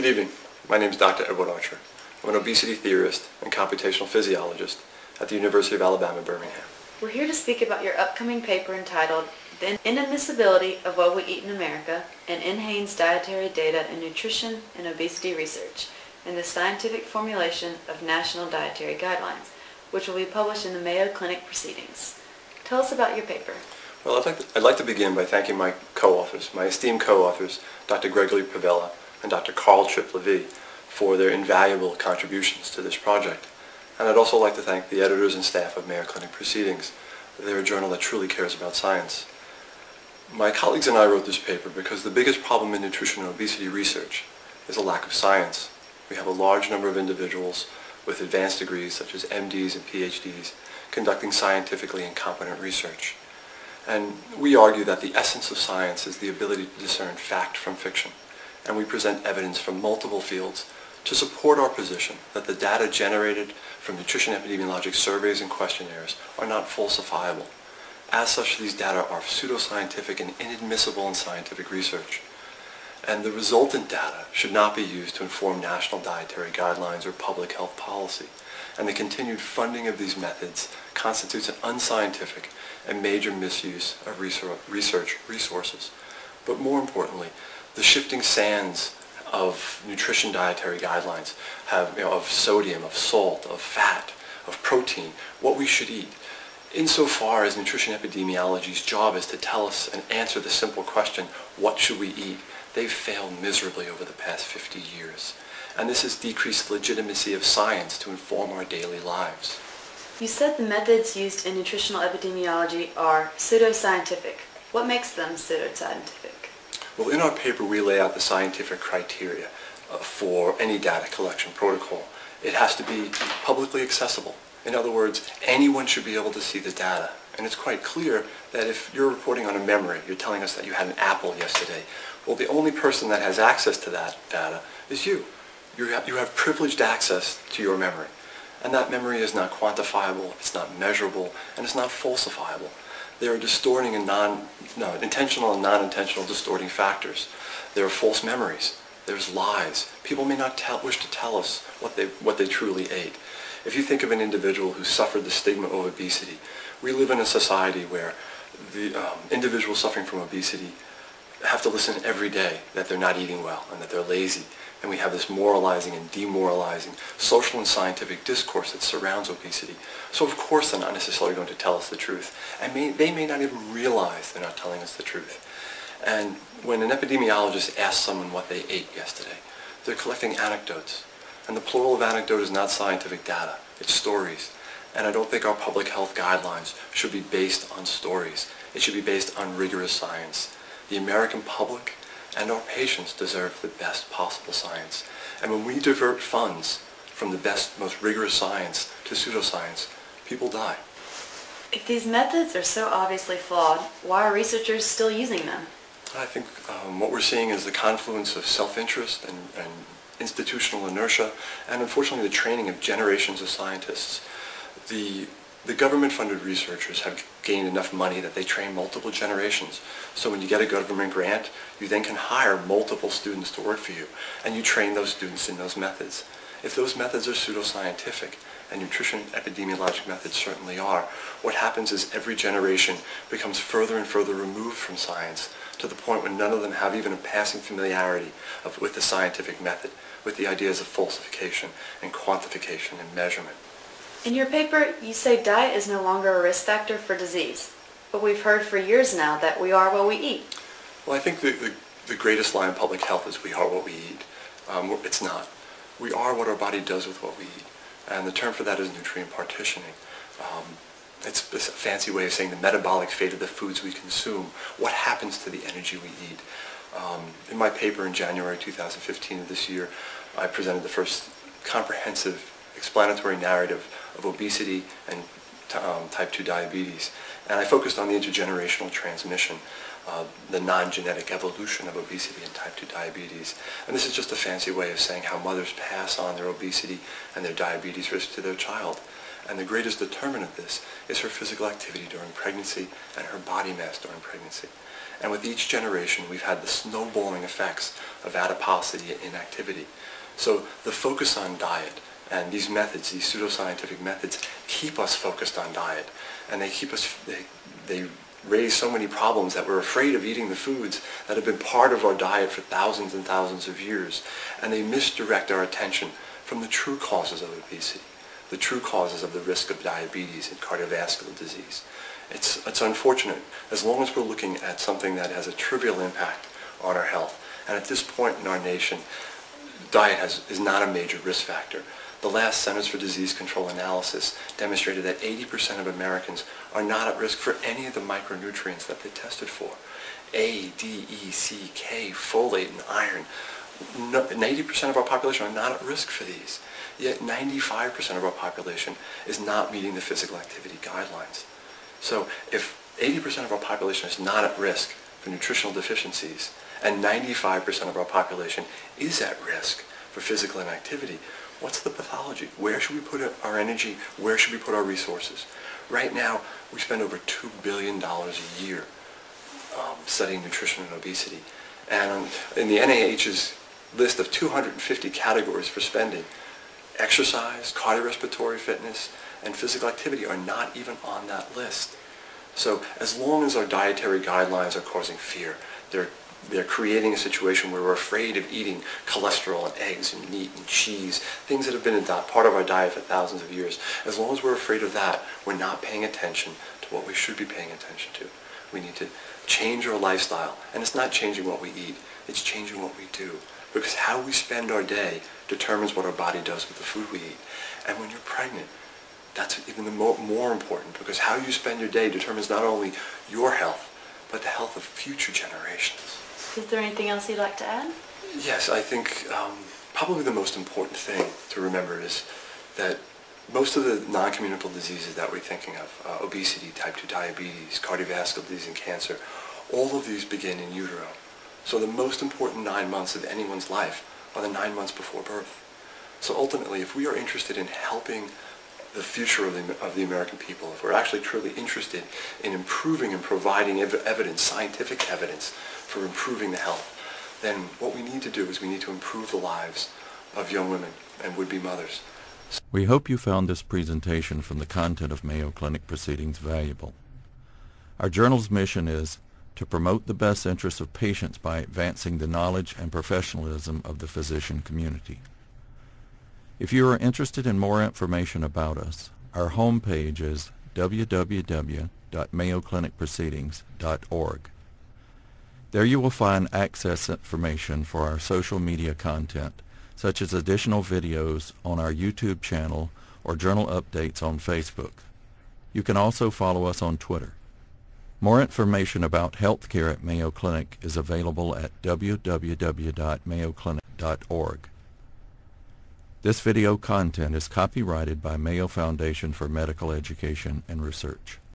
Good evening. My name is Dr. Edward Archer. I'm an obesity theorist and computational physiologist at the University of Alabama, Birmingham. We're here to speak about your upcoming paper entitled The Inadmissibility of What We Eat in America and NHANES Dietary Data in Nutrition and Obesity Research and the Scientific Formulation of National Dietary Guidelines, which will be published in the Mayo Clinic Proceedings. Tell us about your paper. Well, I'd like, to, I'd like to begin by thanking my co-authors, my esteemed co-authors, Dr. Gregory Pavela and Dr. Carl Chip Lavie, for their invaluable contributions to this project. And I'd also like to thank the editors and staff of Mayo Clinic Proceedings. They're a journal that truly cares about science. My colleagues and I wrote this paper because the biggest problem in nutrition and obesity research is a lack of science. We have a large number of individuals with advanced degrees such as MDs and PhDs conducting scientifically incompetent research. And we argue that the essence of science is the ability to discern fact from fiction. And we present evidence from multiple fields to support our position that the data generated from nutrition epidemiologic surveys and questionnaires are not falsifiable. As such, these data are pseudoscientific and inadmissible in scientific research. And the resultant data should not be used to inform national dietary guidelines or public health policy. And the continued funding of these methods constitutes an unscientific and major misuse of research resources. But more importantly, the shifting sands of nutrition dietary guidelines have, you know, of sodium, of salt, of fat, of protein, what we should eat. Insofar as nutrition epidemiology's job is to tell us and answer the simple question, what should we eat? They've failed miserably over the past 50 years. And this has decreased the legitimacy of science to inform our daily lives. You said the methods used in nutritional epidemiology are pseudoscientific. What makes them pseudoscientific? Well, in our paper, we lay out the scientific criteria uh, for any data collection protocol. It has to be publicly accessible. In other words, anyone should be able to see the data. And it's quite clear that if you're reporting on a memory, you're telling us that you had an apple yesterday, well, the only person that has access to that data is you. You have, you have privileged access to your memory. And that memory is not quantifiable, it's not measurable, and it's not falsifiable. There are distorting and non, no, intentional and non-intentional distorting factors. There are false memories. There's lies. People may not tell, wish to tell us what they, what they truly ate. If you think of an individual who suffered the stigma of obesity, we live in a society where the um, individuals suffering from obesity have to listen every day that they're not eating well and that they're lazy and we have this moralizing and demoralizing social and scientific discourse that surrounds obesity. So of course they're not necessarily going to tell us the truth. And may, they may not even realize they're not telling us the truth. And when an epidemiologist asks someone what they ate yesterday, they're collecting anecdotes. And the plural of anecdote is not scientific data, it's stories. And I don't think our public health guidelines should be based on stories. It should be based on rigorous science. The American public and our patients deserve the best possible science. And when we divert funds from the best, most rigorous science to pseudoscience, people die. If these methods are so obviously flawed, why are researchers still using them? I think um, what we're seeing is the confluence of self-interest and, and institutional inertia, and unfortunately the training of generations of scientists. The the government-funded researchers have gained enough money that they train multiple generations. So when you get a government grant, you then can hire multiple students to work for you, and you train those students in those methods. If those methods are pseudoscientific, and nutrition epidemiologic methods certainly are, what happens is every generation becomes further and further removed from science to the point where none of them have even a passing familiarity of, with the scientific method, with the ideas of falsification and quantification and measurement. In your paper, you say diet is no longer a risk factor for disease, but we've heard for years now that we are what we eat. Well, I think the, the, the greatest lie in public health is we are what we eat. Um, it's not. We are what our body does with what we eat. And the term for that is nutrient partitioning. Um, it's a fancy way of saying the metabolic fate of the foods we consume. What happens to the energy we eat? Um, in my paper in January 2015 of this year, I presented the first comprehensive explanatory narrative of obesity and um, type 2 diabetes. And I focused on the intergenerational transmission, uh, the non-genetic evolution of obesity and type 2 diabetes. And this is just a fancy way of saying how mothers pass on their obesity and their diabetes risk to their child. And the greatest determinant of this is her physical activity during pregnancy and her body mass during pregnancy. And with each generation, we've had the snowballing effects of adiposity and inactivity. So the focus on diet and these methods, these pseudoscientific methods, keep us focused on diet. And they keep us, they, they raise so many problems that we're afraid of eating the foods that have been part of our diet for thousands and thousands of years. And they misdirect our attention from the true causes of obesity, the true causes of the risk of diabetes and cardiovascular disease. It's, it's unfortunate as long as we're looking at something that has a trivial impact on our health. And at this point in our nation, diet has, is not a major risk factor. The last Centers for Disease Control analysis demonstrated that 80% of Americans are not at risk for any of the micronutrients that they tested for. A, D, E, C, K, folate, and iron. No, 80% of our population are not at risk for these. Yet 95% of our population is not meeting the physical activity guidelines. So if 80% of our population is not at risk for nutritional deficiencies, and 95% of our population is at risk for physical inactivity, what's the pathology? Where should we put our energy? Where should we put our resources? Right now, we spend over $2 billion a year um, studying nutrition and obesity. And in the NIH's list of 250 categories for spending, exercise, cardiorespiratory fitness, and physical activity are not even on that list. So as long as our dietary guidelines are causing fear, they're, they're creating a situation where we're afraid of eating cholesterol and eggs and meat and cheese, things that have been a part of our diet for thousands of years. As long as we're afraid of that, we're not paying attention to what we should be paying attention to. We need to change our lifestyle. And it's not changing what we eat, it's changing what we do. Because how we spend our day determines what our body does with the food we eat. And when you're pregnant, that's even the more important because how you spend your day determines not only your health, but the health of future generations. Is there anything else you'd like to add? Yes, I think um, probably the most important thing to remember is that most of the non-communicable diseases that we're thinking of, uh, obesity, type 2 diabetes, cardiovascular disease, and cancer, all of these begin in utero. So the most important nine months of anyone's life are the nine months before birth. So ultimately, if we are interested in helping the future of the, of the American people, if we're actually truly interested in improving and providing ev evidence, scientific evidence for improving the health, then what we need to do is we need to improve the lives of young women and would-be mothers. We hope you found this presentation from the content of Mayo Clinic Proceedings valuable. Our journal's mission is to promote the best interests of patients by advancing the knowledge and professionalism of the physician community. If you are interested in more information about us, our homepage is www.mayoclinicproceedings.org. There you will find access information for our social media content, such as additional videos on our YouTube channel or journal updates on Facebook. You can also follow us on Twitter. More information about healthcare at Mayo Clinic is available at www.mayoclinic.org. This video content is copyrighted by Mayo Foundation for Medical Education and Research.